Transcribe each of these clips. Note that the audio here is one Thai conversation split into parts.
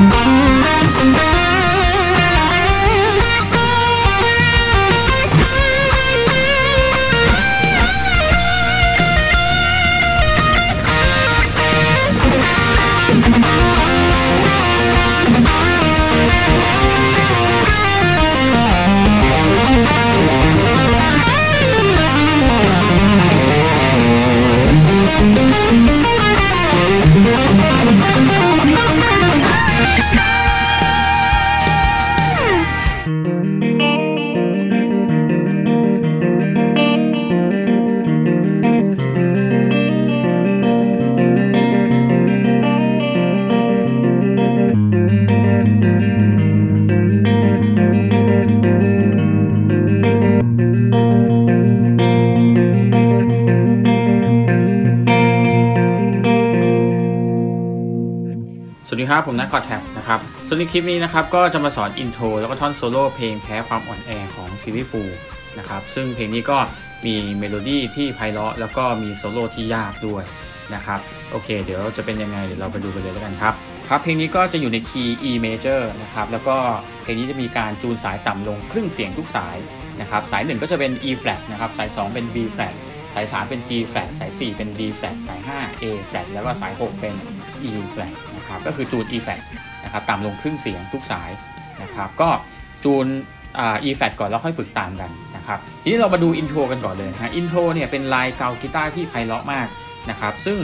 สวั ครับผมนัทคอร์แท็บนะครับส่วนในคลิปนี้นะครับก็จะมาสอนอินโทรแล้วก็ท่อนโซโล่เพลงแพ้ความอ่อนแอของ Silly Fools นะครับซึ่งเพลงนี้ก็มีเมโลดี้ที่ไพเราะแล้วก็มีโซโล่ที่ยากด้วยนะครับโอเค เดี๋ยวจะเป็นยังไงเดี๋ยวเราไปดูกันเลยแล้วกันครับครับเพลงนี้ก็จะอยู่ใน key E major นะครับแล้วก็เพลงนี้จะมีการจูนสายต่ำลงครึ่งเสียงทุกสายนะครับสาย 1 ก็จะเป็น E flat นะครับสาย 2 เป็น B flat สาย 3 เป็น G flat สาย 4 เป็น D flat สาย 5 A flat แล้วก็สาย 6 เป็น E flat นะครับก็คือจูน E flat นะครับต่ำลงครึ่งเสียงทุกสายนะครับก็จูนอ่า E flat ก่อนแล้วค่อยฝึกตามกันนะครับทีนี้เรามาดูอินโทรกันก่อนเลยนะฮะอินโทรเนี่ยเป็นลายเกากีตาร์ที่ไพเราะมากนะครับซึ่ง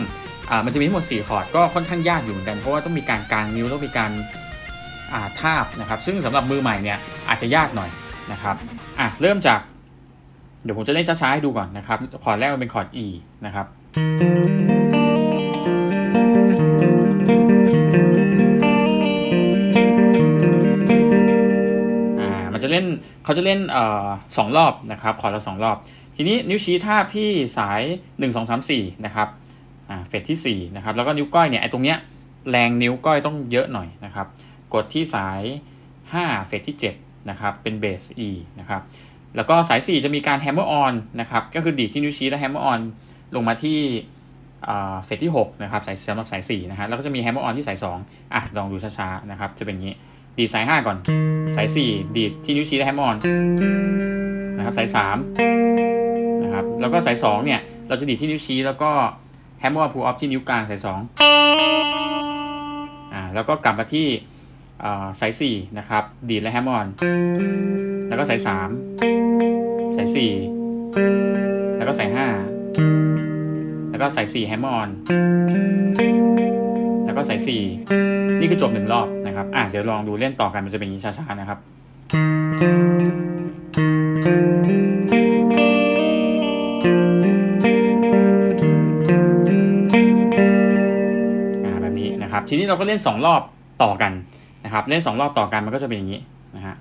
มันจะมีทั้งหมด 4 คอร์ดก็ค่อนข้างยากอยู่เหมือนกันเพราะว่าต้องมีการกางนิ้วต้องมีการอ่าทาบนะครับซึ่งสำหรับมือใหม่เนี่ยอาจจะยากหน่อยนะครับอะเริ่มจากเดี๋ยวผมจะเล่นช้าๆให้ดูก่อนนะครับคอร์ดแรกมันเป็นคอร์ด E นะครับ เล่นเขาจะเล่นเอ่อสองรอบนะครับคอร์ดละสองรอบ ทีนี้นิ้วชี้ทาบที่สาย 1 2 3 4นะครับอ่าเฟดที่4นะครับแล้วก็นิ้วก้อยเนี่ยไอ้ตรงเนี้ยแรงนิ้วก้อยต้องเยอะหน่อยนะครับกดที่สาย 5 fret ที่ 7 นะครับ เป็นเบส E นะครับ แล้วก็สาย 4 จะมีการ hammer on นะครับ ก็คือดีดที่นิ้วชี้แล้ว hammer on ลงมาที่ fret ที่ 6 นะครับ สายสำหรับสาย 4 นะฮะแล้วก็จะมี hammer on ที่สาย 2 อะ ลองดูช้าๆ นะครับ จะเป็นอย่างนี้ ดีดสาย 5 ก่อน สาย 4 ดีดที่นิ้วชี้และ hammer on นะครับสาย3นะครับแล้วก็สาย 2 เนี่ย เราจะดีดที่นิ้วชี้แล้วก็ hammer on pull off ที่นิ้วกลางสาย2อ่าแล้วก็กลับมาที่สาย4นะครับ ดีดและแฮมมออนแล้วก็สาย 3 สาย 4 แล้วก็สาย 5 แล้วก็สาย 4 แฮมมอร์ออน แล้วก็สาย4นี่คือจบหนึ่งรอบนะครับอะเดี๋ยวลองดูเล่นต่อกันมันจะเป็นอย่างนี้ช้าๆนะครับ อ่าแบบนี้นะครับ ทีนี้เราก็เล่น 2 รอบต่อกันนะครับ เล่น 2 รอบต่อกันมันก็จะเป็นอย่างนี้นะฮะ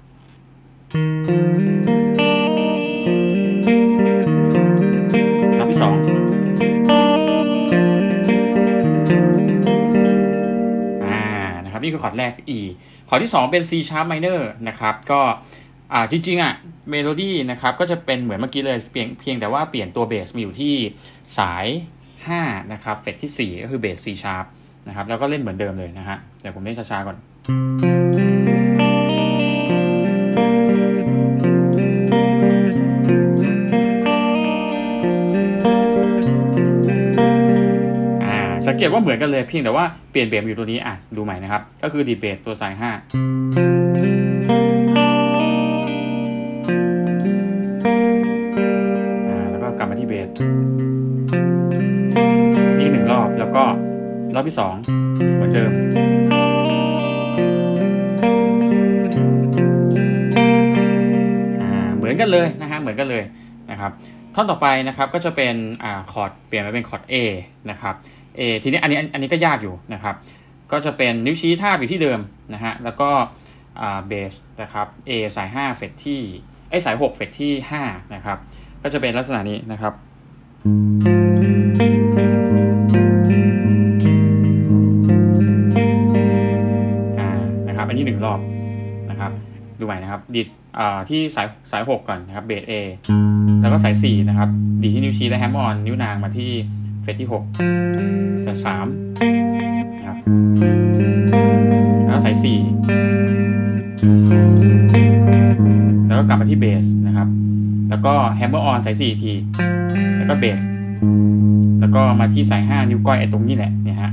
นี่คือคอร์ดแรก E คอร์ดที่ 2 เป็น C sharp minor นะครับก็อ่าจริงๆอะเมโลดี้นะครับก็จะเป็นเหมือนเมื่อกี้เลยเพียงเพียงแต่ว่าเปลี่ยนตัวเบสมาอยู่ที่สาย 5 นะครับเฟดที่ 4 ก็คือเบส C sharp นะครับแล้วก็เล่นเหมือนเดิมเลยนะฮะเดี๋ยวผมเล่นช้าๆก่อน งเกตว่าเหมือนกันเลยเพียงแต่ว่าเปลี่ยนเบสมอยู่ตัวนี้อะดูใหม่นะครับ ก็คือดีเบสตัวสาย5อ่าแล้วก็กลับมาที่เบสอีกหนึ่งรอบแล้วก็รอบที่สองเหมือนเดิมอ่าเหมือนกันเลยนะฮะเหมือนกันเลยนะครับท่อนต่อไปนะครับก็จะเป็นอ่าคอร์ดเปลี่ยนมาเป็นคอร์ด A นะครับ A ทีนี้อันนี้อันนี้ก็ยากอยู่นะครับ ก็จะเป็นนิ้วชี้ทาบอยู่ที่เดิมนะฮะแล้วก็เบสนะครับ A สาย5เฟดที่ไอสาย6เฟดที่5นะครับก็จะเป็นลักษณะนี้นะครับ อ่านะครับอันนี้หนึ่งรอบนะครับดูใหม่นะครับดิดอ่าที่สายสาย6ก่อนนะครับเบส A แล้วก็สาย4นะครับดีที่นิ้วชี้และแฮมมอร์ออนนิ้วนางมาที่ เฟสที่6ใส่3นะครับแล้วใส่4แล้วก็กลับมาที่เบสนะครับ แล้วก็แฮมเบอร์ออนใส่4ที แล้วก็เบส แล้วก็มาที่สาย 5 นิ้วก้อยไอตรงนี้แหละเนี่ยฮะ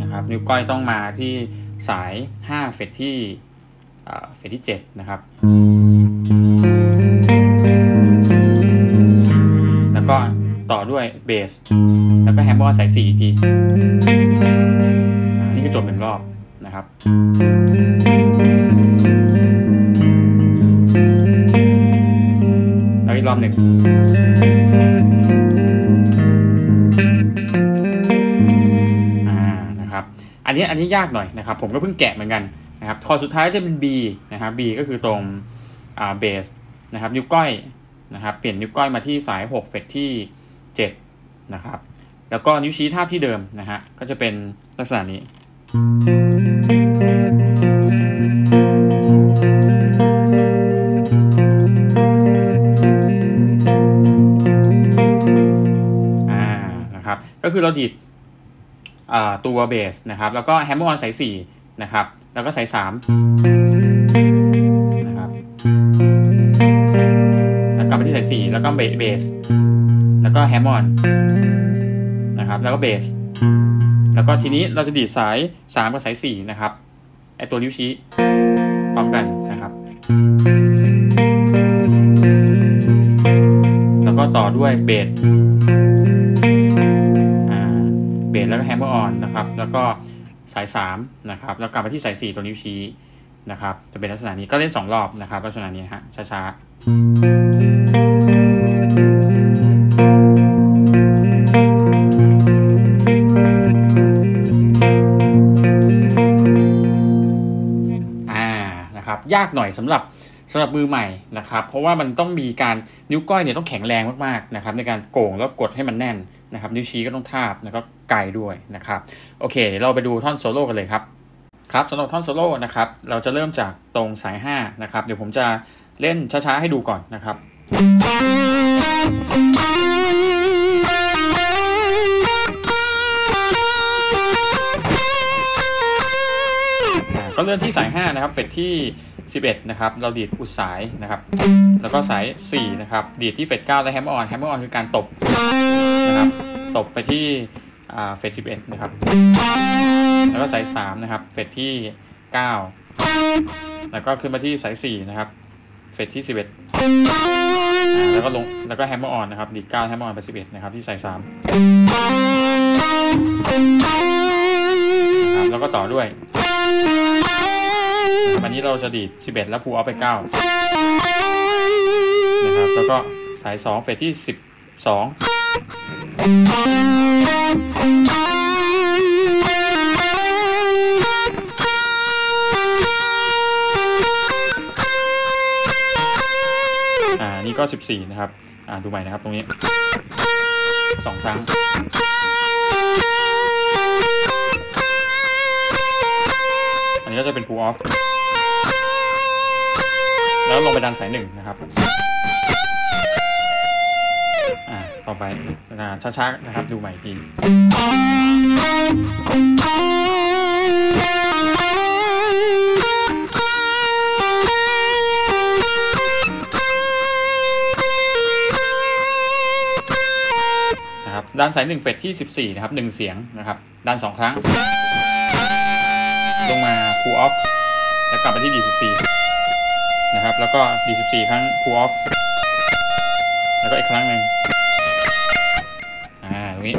นะครับนิ้วก้อยต้องมาที่สาย 5 เฟสที่เฟสที่ 7 นะครับ แล้วก็ ต่อด้วยเบส แล้วก็แฮมเมอร์สาย4ทีนี่คือจบหนึ่งรอบนะครับแล้วอีกรอบหนึ่งอ่านะครับอันนี้อันนี้ยากหน่อยนะครับ ผมก็เพิ่งแกะเหมือนกันนะครับคอสุดท้ายจะเป็น B นะครับ B ก็คือตรงอ่าเบสนะครับนิ้วก้อยนะครับเปลี่ยนนิ้วก้อยมาที่สาย 6 fret ที่ 7 นะครับ แล้วก็นิ้วชี้ทาบที่เดิมนะฮะ ก็จะเป็นลักษณะนี้ อ่า นะครับ ก็คือเราดีดตัวเบสนะครับ แล้วก็ hammer on สาย4นะครับ แล้วก็สาย3นะครับ แล้วกลับไปที่สาย4แล้วก็เบส แล้วก็แฮมมอร์นนะครับ แล้วก็เบส แล้วก็ทีนี้เราจะดีดสาย 3 กับสาย 4 นะครับ ไอตัวนิ้วชี้พร้อมกันนะครับ แล้วก็ต่อด้วยเบสเบสแล้วก็ hammer on นะครับ แล้วก็สาย 3 นะครับ แล้วกลับมาที่สาย 4 ตัวนิ้วชี้นะครับ จะเป็นลักษณะนี้ก็เล่น 2 รอบนะครับ ลักษณะนี้ฮะช้าๆ ยากหน่อยสำหรับสำหรับมือใหม่นะครับ เพราะว่ามันต้องมีการนิ้วก้อยเนี่ยต้องแข็งแรงมากๆนะครับในการโก่งแล้วกดให้มันแน่นนะครับ นิ้วชี้ก็ต้องทาบแล้วก็ไกลด้วยนะครับโอเคเดี๋ยวเราไปดูท่อนโซโล่กันเลยครับครับสำหรับท่อนโซโล่นะครับเราจะเริ่มจากตรงสาย5นะครับเดี๋ยวผมจะเล่นช้าๆให้ดูก่อนนะครับาเริ่มที่สาย 5 นะครับ เฟตที่ 11 นะครับ เราดีดอุดสายนะครับ แล้วก็สาย 4 นะครับ ดีดที่ fret 9และ hammer on hammer on คือการตบนะครับ ตบไปที่ fret 11 นะครับ แล้วก็สาย 3 นะครับ fret ที่ 9 แล้วก็ขึ้นมาที่สาย 4 นะครับ fret ที่ 11อ่าแล้วก็ลง แล้วก็ hammer on นะครับ ดีด9 hammer on ไป 11 นะครับ ที่สาย 3 นะครับ แล้วก็ต่อด้วย วันนี้เราจะดีด 11 แล้วพูเอาไป 9 นะครับ แล้วก็สาย 2 เฟสที่ 12อ่านี่ก็ 14 นะครับ อ่า ดูใหม่นะครับ ตรงนี้สองครั้ง อันนี้ก็จะเป็น pull off แล้วลงไปดันสายหนึ่งนะครับอ่าต่อไปนะช้าๆนะครับดูใหม่ทีนะครับด้านสายหนึ่งเฟสที่ 14 นะครับหนึ่งเสียงนะครับด้านสองครั้ง ลงมา pull off แล้วกลับไปที่ D14 นะครับ แล้วก็ D14 ครั้ง pull off แล้วก็อีกครั้งหนึ่งอ่าตรงนี้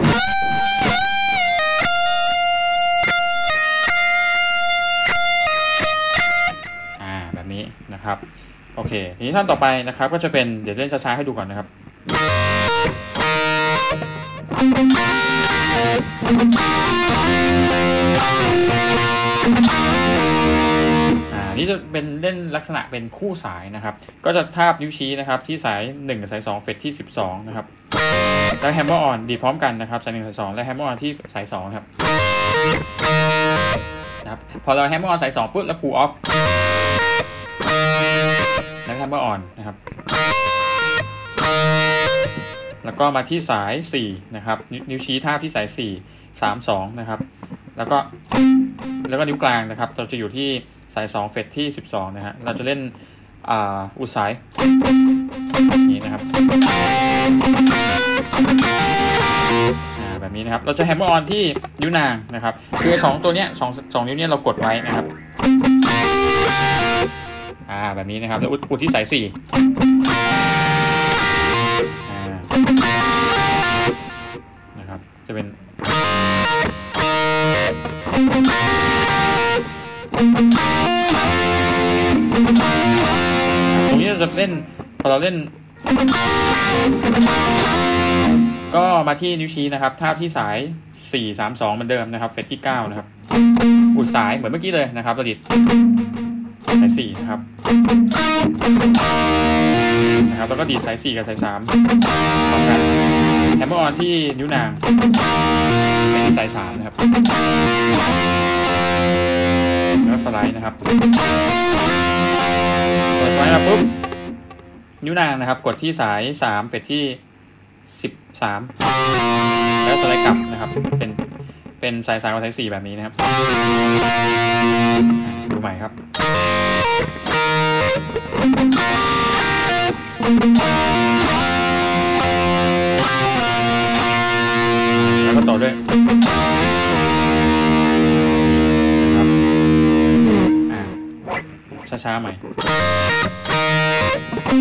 อ่าแบบนี้นะครับโอเค ทีนี้ท่านต่อไปนะครับ ก็จะเป็นเดี๋ยวเล่นช้าๆให้ดูก่อนนะครับอ นี่จะเป็นเล่นลักษณะเป็นคู่สายนะครับ ก็จะทาบนิ้วชี้นะครับที่สาย1กับสาย2เฟสที่ 12 นะครับ แล้ว hammer on ดีดพร้อมกันนะครับสาย1สาย2และ hammer on ที่สาย2ครับนะครับพอเรา hammer on สาย2ปุ๊บแล้ว pull off แล้ว hammer on นะครับแล้วก็มาที่สาย4นะครับนิ้วชี้ทาบที่สาย4 3 2นะครับ แล้วก็แล้วก็นิ้วกลางนะครับ เราจะอยู่ที่ สาย2เฟสที่12นะฮะเราจะเล่นอ่าอุดสายนี่นะครับแบบนี้นะครับ เราจะ hammer on ที่นิ้วนางนะครับ คือสองตัวเนี้ยสองสองนิ้วเนี้ยเรากดไว้นะครับอ่าแบบนี้นะครับ แล้วอุดอุดที่สายสี่นะครับ จะเป็นตร เราจะเล่น พอเราเล่น ก็มาที่นิ้วชี้นะครับท่าที่สาย 4 3 2เหมือนเดิมนะครับ เฟสที่ 9 นะครับ อุดสายเหมือนเมื่อกี้เลยนะครับระดิษสาย4นะครับนะครับ แล้วก็ดีดสาย 4 กับสาย3พร้อมกัน hammer on ที่นิ้วนางเป็นที่สาย 3 นะครับแล้วสไลด์นะครับกดสไลด์มาปุ๊บ นิ้วนางนะครับ กดที่สาย3เฟสที่13แล้วสไลด์กลับนะครับ เป็นเป็นสาย3กับสาย4แบบนี้นะครับ ดูใหม่ครับ แล้วก็ต่อด้วยนะครับช้าๆใหม่ ต่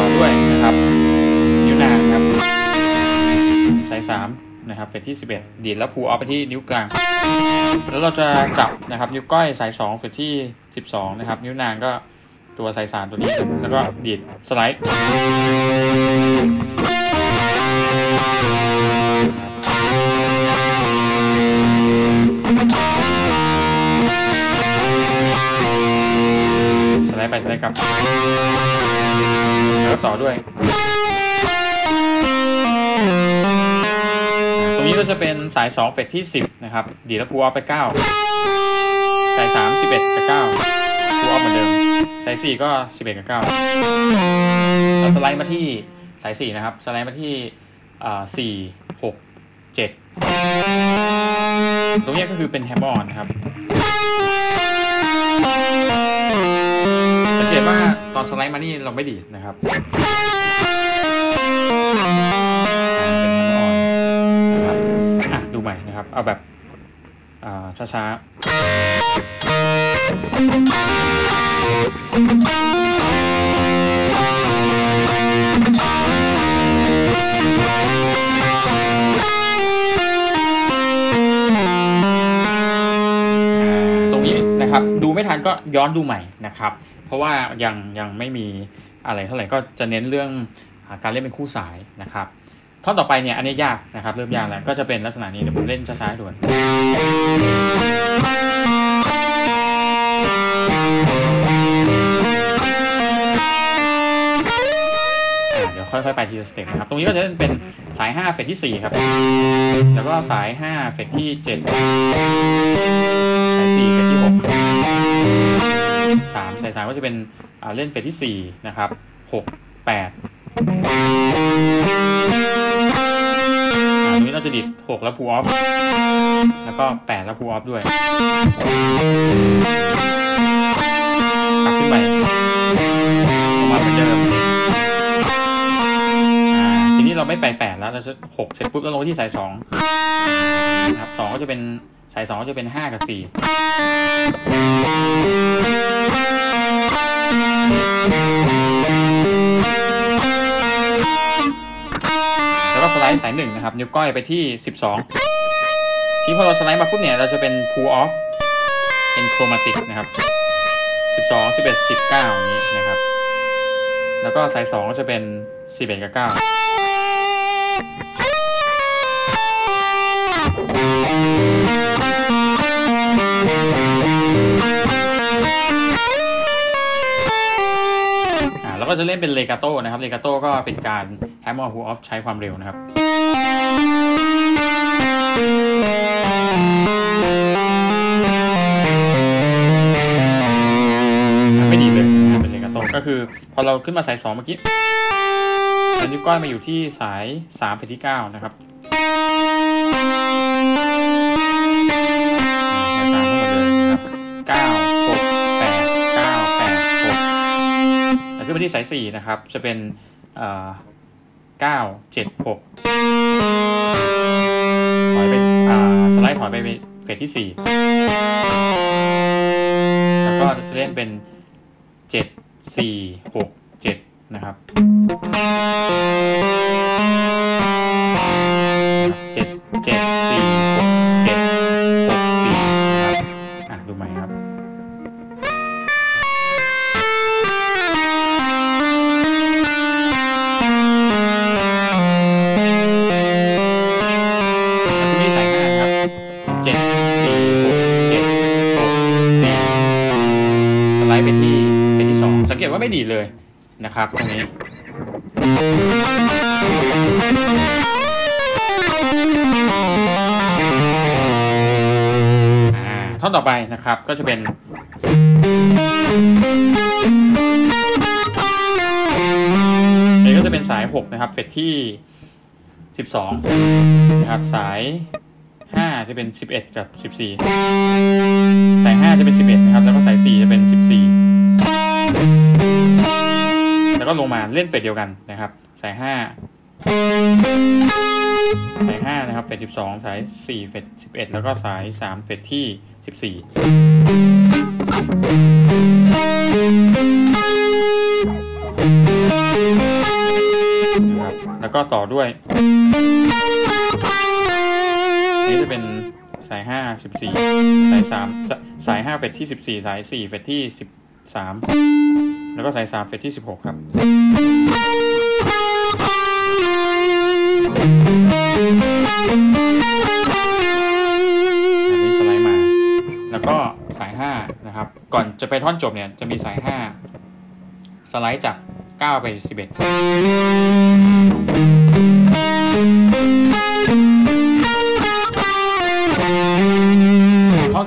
อด้วยนะครับ นิ้วนางครับสายสามนะครับเฟสที่ 11 ดีดแล้วพูออฟไปที่นิ้วกลาง แล้วเราจะจับนะครับนิ้วก้อยสาย2เฟสที่ 12 นะครับ นิ้วนางก็ตัวสาย3ตัวนี้ แล้วก็ดีดสไลด์ สไลด์ไปสไลด์กลับแล้วต่อด้วย ตรงนี้ก็จะเป็นสาย2เฟสที่ 10 นะครับ ดีดแล้ว pull off ไป 9 สาย 3 11 กับ 9พูออฟเหมือนเดิม สาย 4 ก็ 11 กับ 9 เราสไลด์มาที่สาย 4 นะครับ สไลด์มาที่อ่า4 6 7 ตรงนี้ก็คือเป็น hammer on นะครับ สังเกตว่าตอนสไลด์มานี่เราไม่ดีดนะครับเป็น hammer on นะครับอะดูใหม่นะครับ เอาแบบช้าๆตรงนี้นะครับดูไม่ทันก็ย้อนดูใหม่นะครับ เพราะว่ายังยังไม่มีอะไรเท่าไหร่ก็จะเน้นเรื่องการเล่นเป็นคู่สายนะครับท่อนต่อไปเนี่ยอันนี้ยากนะครับเริ่มยากแล้วก็จะเป็นลักษณะนี้เดี๋ยวผมเล่นช้าๆให้ดูก่อนเดี๋ยวค่อยๆไปทีละสเต็ปนะครับ ตรงนี้ก็จะเป็นสาย 5 เฟสที่ 4 ครับ แล้วก็สาย 5 เฟสที่ 7 สาย 4 เฟสที่ 6 3สาย3ก็จะเป็นอ่าเล่นเฟสที่4นะครับ6 8อ่าตรงนี้เราจะดิด6แล้วพูออฟแล้วก็8แล้วพูออฟด้วยกลับขึ้นไปลงมาเหมือนเดิมอ่าทีนี้เราไม่ไป8แล้วเราจะ6เสร็จปุ๊บแล้วลงที่สาย2นะครับ2ก็จะเป็นสาย2ก็จะเป็น5กับ4 แล้วก็สไลด์สายหนึ่งนะครับ นิ้วก้อยไปที่ 12 ที่พอเราสไลด์มาปุ๊บเนี่ย เราจะเป็น pull off เป็นโครมาติกนะครับ 12 11 19อย่างนี้นะครับ แล้วก็สาย 2 ก็จะเป็น 11 กับ 9 ก็จะเล่นเป็นเลกาโต้นะครับเลกาโต้ก็เป็นการแฮมมอร์ฮูออฟใช้ความเร็วนะครับ ไม่ดีเลยนะเป็นเลกาโต้ก็คือพอเราขึ้นมาสายสองเมื่อกี้อันนิ้วก้อยมาอยู่ที่สายสามเฟสที่เก้านะครับ ที่สาย4นะครับ จะเป็นเก้าเจ็ดหกถอยไปสไลด์ถอยไปเฟสที่สี่แล้วก็จะเล่นเป็นเจ็ดสี่หกเจ็ดนะครับเจ็ดเจ็ดสี่ ไม่ดีเลยนะครับตรงนี้อ่าท่อนต่อไปนะครับก็จะเป็นนี่ก็จะเป็นสาย 6 นะครับ เฟสที่ 12 นะครับ สาย 5 จะเป็น 11 กับ 14 สาย 5 จะเป็น 11 นะครับ แล้วก็สาย 4 จะเป็น 14 ก็ลงมาเล่นเฟสเดียวกันนะครับ สาย5สาย5นะครับ เฟส12สองสาย4เฟส11แล้วก็สาย3เฟสที่14นะครับแล้วก็ต่อด้วย นี่จะเป็นสาย5 14สาย3สาย5เฟสที่14สาย4เฟสที่13 แล้วก็สายสามเฟสที่สิบหกครับ อันนี้สไลด์มา แล้วก็สาย5นะครับ ก่อนจะไปท่อนจบเนี่ยจะมีสาย5สไลด์จาก9ไป11ท่อน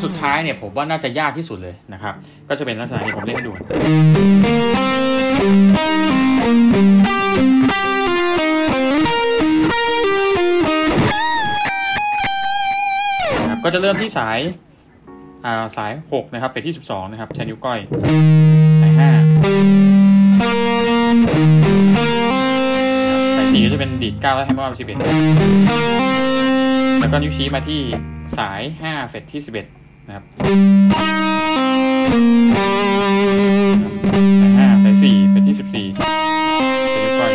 สุดท้ายเนี่ยผมว่าน่าจะยากที่สุดเลยนะครับ ก็จะเป็นลักษณะที่ผมเล่นให้ดูก็จะเริ่มที่สายอ่าสาย 6 นะครับเฟสที่ 12 นะครับใช้นิ้วก้อย สาย 5 สาย 4 ก็จะเป็นดีด 9 แล้วให้มากกว่า11 แล้วก็นิ้วชี้มาที่สาย 5 เฟสที่ 11 นะครับสาย5สาย4เฟสที่ 14ใช้นิ้วก้อย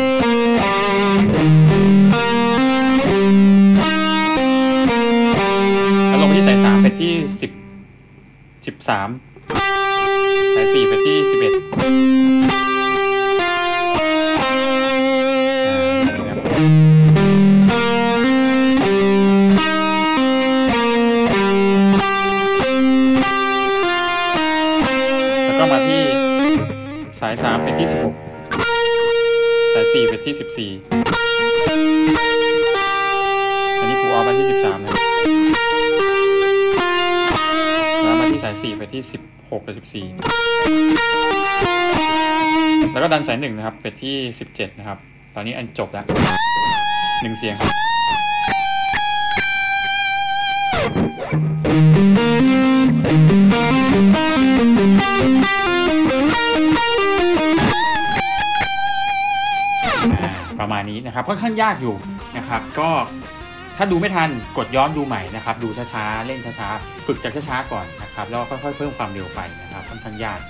แล้วลงไปที่สายสามเฟสที่สิบสิบสามสายสี่เฟสที่สิบเอ็ดนะครับ สายสามเฟสที่สิบหกสายสี่เฟสที่สิบสี่อันนี้ผูออฟมาที่สิบสามนะแล้วมาที่สาย4ไปที่ 16กับ14 แล้วก็ดันสาย 1 นะครับ เฟสที่ 17 นะครับ ตอนนี้อันจบแล้วหนึ่งเสียงครับ ประมาณนี้นะครับค่อนข้างยากอยู่นะครับ ก็ถ้าดูไม่ทันกดย้อนดูใหม่นะครับ ดูช้าๆ เล่นช้าๆ ฝึกจากช้าๆ ก่อนนะครับแล้วค่อยๆ เพิ่มความเร็วไปนะครับค่อนข้างยาก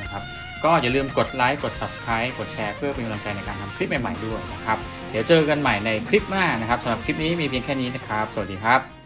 นะครับก็อย่าลืมกดไลค์กด Subscribe กดแชร์เพื่อเป็นกำลังใจในการทำคลิปใหม่ๆด้วยนะครับ เดี๋ยวเจอกันใหม่ในคลิปหน้านะครับสำหรับคลิปนี้มีเพียงแค่นี้นะครับ สวัสดีครับ